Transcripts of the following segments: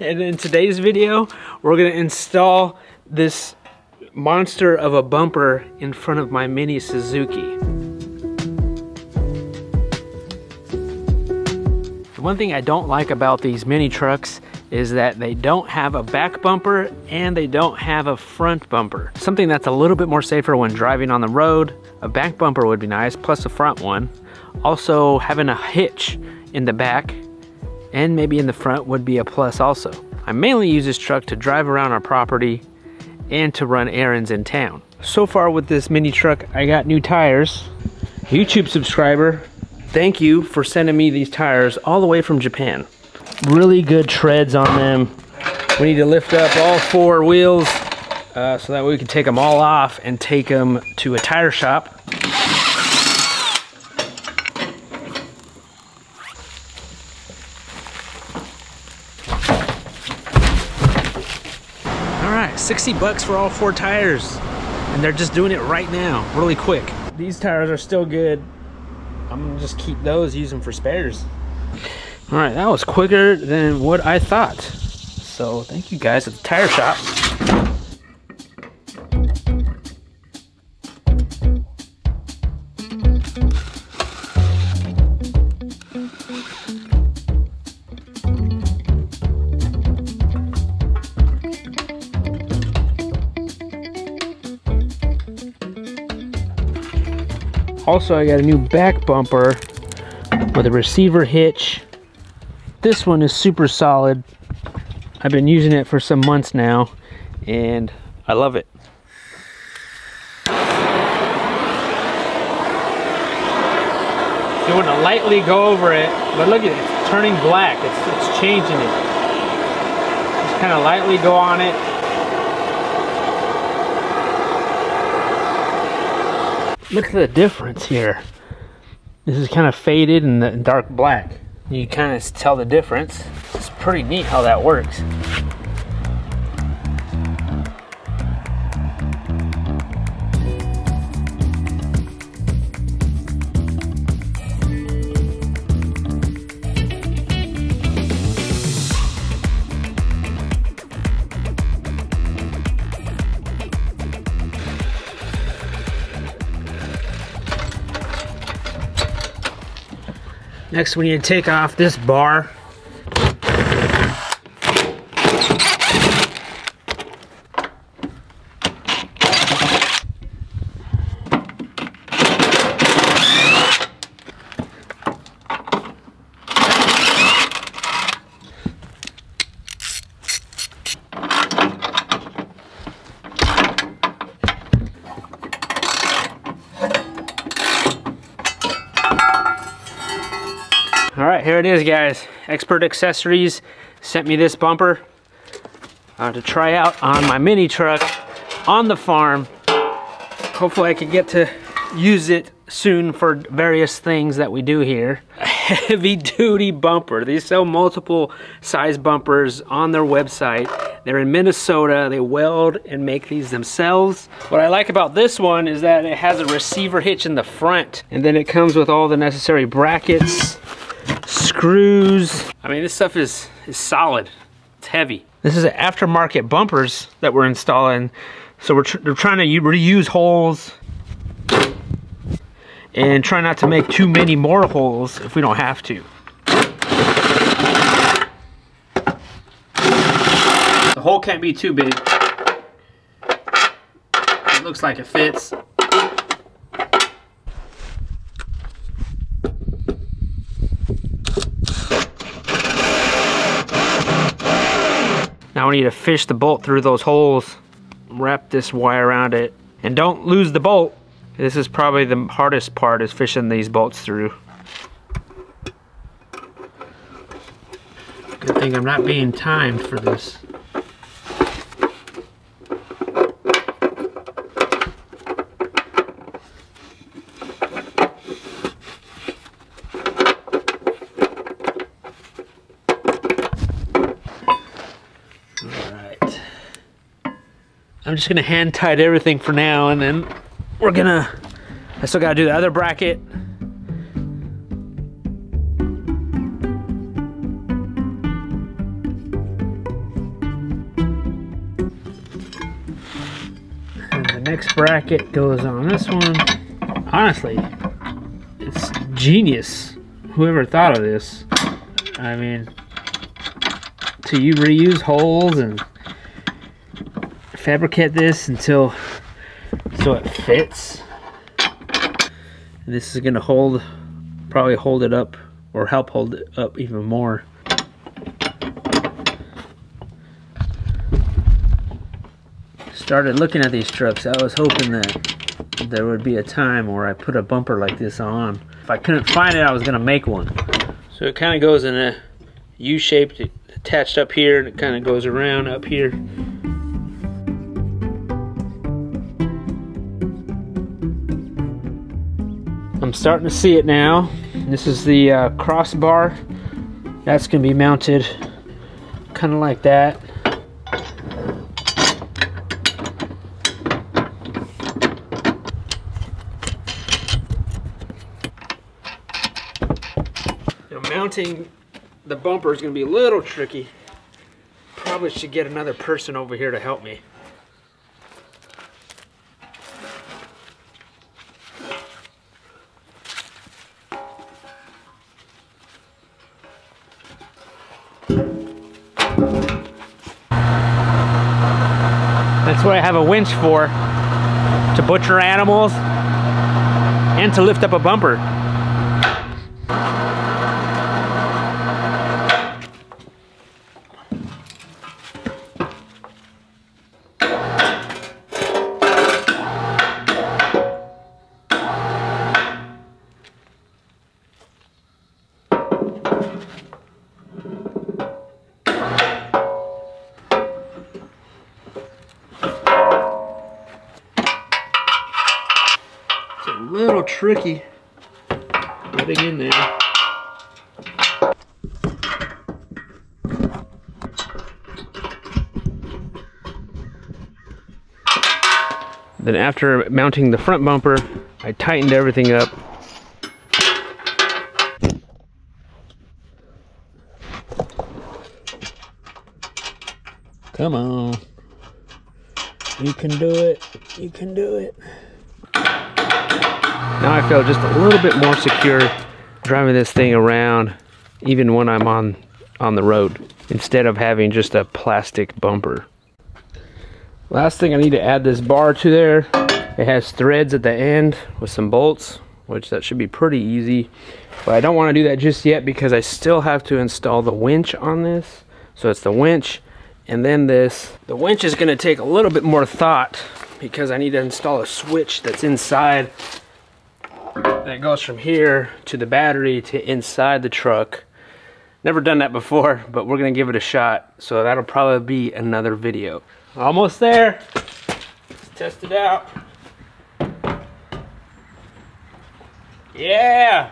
and in today's video, we're gonna install this monster of a bumper in front of my mini Suzuki. The one thing I don't like about these mini trucks is that they don't have a back bumper and they don't have a front bumper. Something that's a little bit more safer when driving on the road. A back bumper would be nice, plus a front one. Also, having a hitch in the back and maybe in the front would be a plus also. I mainly use this truck to drive around our property and to run errands in town. So far with this mini truck, I got new tires. YouTube subscriber, thank you for sending me these tires all the way from Japan. Really good treads on them. We need to lift up all four wheels uh, so that we can take them all off and take them to a tire shop. All right, 60 bucks for all four tires. And they're just doing it right now, really quick. These tires are still good. I'm gonna just keep those, use them for spares. All right, that was quicker than what I thought. So thank you guys at the tire shop. Also, I got a new back bumper with a receiver hitch. This one is super solid. I've been using it for some months now and I love it. You want to lightly go over it, but look at it, it's turning black. It's, it's changing it. Just kind of lightly go on it. Look at the difference here. This is kind of faded and dark black. You kind of tell the difference. It's pretty neat how that works. Next we need to take off this bar. Right, here it is, guys. Expert Accessories sent me this bumper uh, to try out on my mini truck on the farm. Hopefully I can get to use it soon for various things that we do here. Heavy duty bumper. They sell multiple size bumpers on their website. They're in Minnesota. They weld and make these themselves. What I like about this one is that it has a receiver hitch in the front and then it comes with all the necessary brackets screws. I mean, this stuff is, is solid. It's heavy. This is aftermarket bumpers that we're installing. So we're, tr we're trying to reuse holes and try not to make too many more holes if we don't have to. The hole can't be too big. It looks like it fits. Now need to fish the bolt through those holes, wrap this wire around it, and don't lose the bolt. This is probably the hardest part is fishing these bolts through. Good thing I'm not being timed for this. I'm just gonna hand tight everything for now and then we're gonna, I still gotta do the other bracket. And the next bracket goes on this one. Honestly, it's genius. Whoever thought of this. I mean, to you reuse holes and fabricate this until so it fits. And this is gonna hold, probably hold it up or help hold it up even more. Started looking at these trucks, I was hoping that there would be a time where I put a bumper like this on. If I couldn't find it, I was gonna make one. So it kind of goes in a U-shaped, attached up here, and it kind of goes around up here. I'm starting to see it now. This is the uh, crossbar. That's gonna be mounted kind of like that. Now mounting the bumper is gonna be a little tricky. Probably should get another person over here to help me. That's what I have a winch for. To butcher animals and to lift up a bumper. Tricky getting in there. Then after mounting the front bumper, I tightened everything up. Come on. You can do it. You can do it. Now I feel just a little bit more secure driving this thing around even when I'm on on the road instead of having just a plastic bumper. Last thing I need to add this bar to there. It has threads at the end with some bolts, which that should be pretty easy. But I don't want to do that just yet because I still have to install the winch on this. So it's the winch and then this. The winch is going to take a little bit more thought because I need to install a switch that's inside that goes from here to the battery to inside the truck. Never done that before, but we're gonna give it a shot. So that'll probably be another video. Almost there. Let's test it out. Yeah!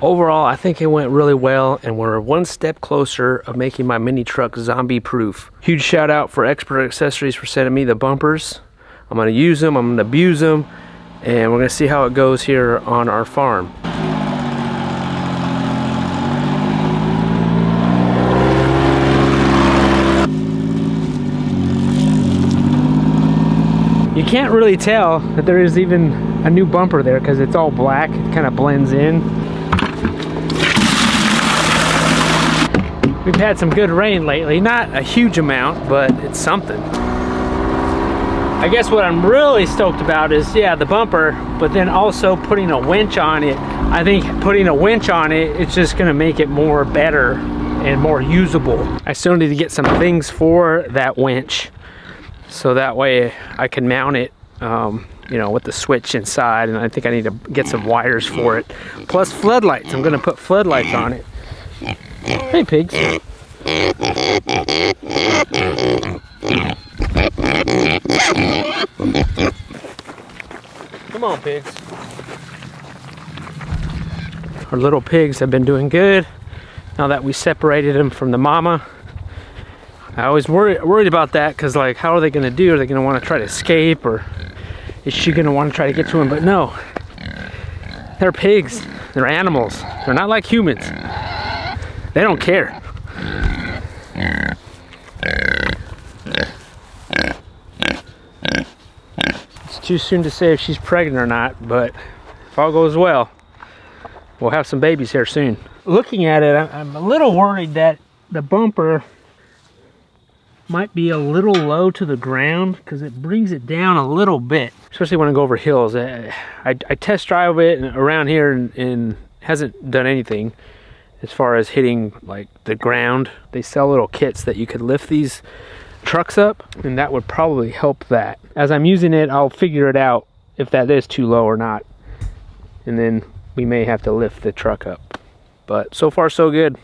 Overall, I think it went really well and we're one step closer of making my mini truck zombie proof. Huge shout out for Expert Accessories for sending me the bumpers. I'm gonna use them, I'm gonna abuse them, and we're gonna see how it goes here on our farm. You can't really tell that there is even a new bumper there because it's all black, it kind of blends in. We've had some good rain lately, not a huge amount, but it's something. I guess what I'm really stoked about is, yeah, the bumper, but then also putting a winch on it. I think putting a winch on it, it's just gonna make it more better and more usable. I still need to get some things for that winch so that way I can mount it, um, you know, with the switch inside, and I think I need to get some wires for it. Plus floodlights, I'm gonna put floodlights on it. Hey pigs. Come on, pigs. Our little pigs have been doing good now that we separated them from the mama. I always worry, worried about that because, like, how are they going to do? Are they going to want to try to escape or is she going to want to try to get to him? But no, they're pigs, they're animals, they're not like humans. They don't care. Too soon to say if she's pregnant or not, but if all goes well, we'll have some babies here soon. Looking at it, I'm a little worried that the bumper might be a little low to the ground because it brings it down a little bit, especially when I go over hills. I, I, I test drive it around here and, and hasn't done anything as far as hitting like the ground. They sell little kits that you could lift these trucks up and that would probably help that. As I'm using it, I'll figure it out if that is too low or not. And then we may have to lift the truck up. But so far so good.